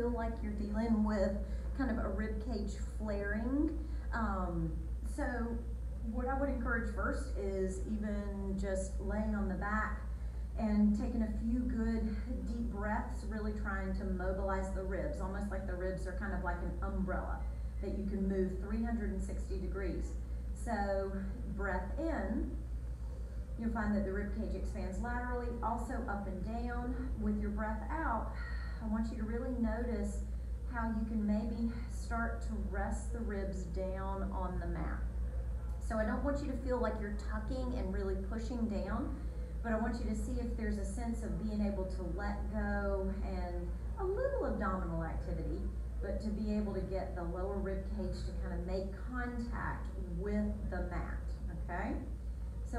feel like you're dealing with kind of a rib cage flaring. Um, so what I would encourage first is even just laying on the back and taking a few good deep breaths, really trying to mobilize the ribs, almost like the ribs are kind of like an umbrella that you can move 360 degrees. So breath in, you'll find that the rib cage expands laterally, also up and down. With your breath out, I want you to really notice how you can maybe start to rest the ribs down on the mat. So I don't want you to feel like you're tucking and really pushing down, but I want you to see if there's a sense of being able to let go and a little abdominal activity, but to be able to get the lower rib cage to kind of make contact with the mat, okay?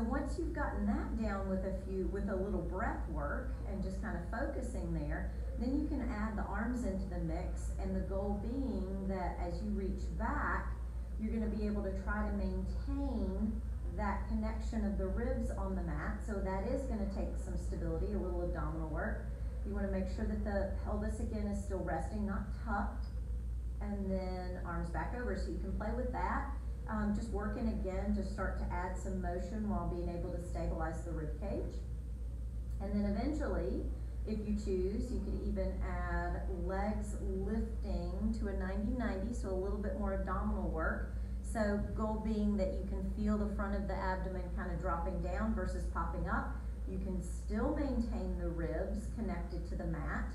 So once you've gotten that down with a few, with a little breath work and just kind of focusing there, then you can add the arms into the mix and the goal being that as you reach back, you're gonna be able to try to maintain that connection of the ribs on the mat. So that is gonna take some stability, a little abdominal work. You wanna make sure that the pelvis again is still resting, not tucked. And then arms back over, so you can play with that. Um, just working again to start to add some motion while being able to stabilize the rib cage. And then eventually, if you choose, you could even add legs lifting to a 90-90, so a little bit more abdominal work. So goal being that you can feel the front of the abdomen kind of dropping down versus popping up. You can still maintain the ribs connected to the mat,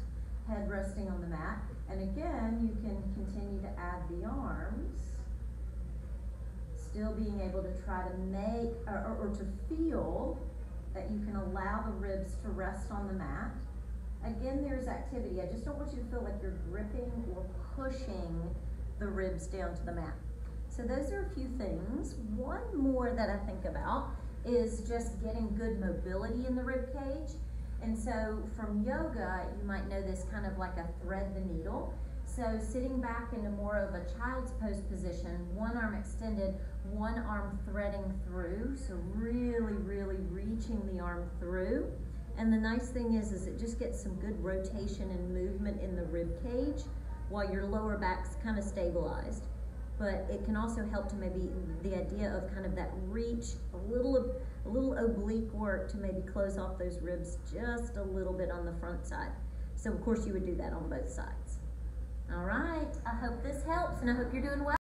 head resting on the mat. And again, you can continue to add the arms, still being able to try to make, or, or, or to feel that you can allow the ribs to rest on the mat. Again, there's activity. I just don't want you to feel like you're gripping or pushing the ribs down to the mat. So those are a few things. One more that I think about is just getting good mobility in the rib cage. And so from yoga, you might know this kind of like a thread the needle. So sitting back into more of a child's pose position, one arm extended, one arm threading through. So really, really reaching the arm through. And the nice thing is, is it just gets some good rotation and movement in the rib cage while your lower back's kind of stabilized. But it can also help to maybe the idea of kind of that reach, a little, a little oblique work to maybe close off those ribs just a little bit on the front side. So of course you would do that on both sides. All right, I hope this helps and I hope you're doing well.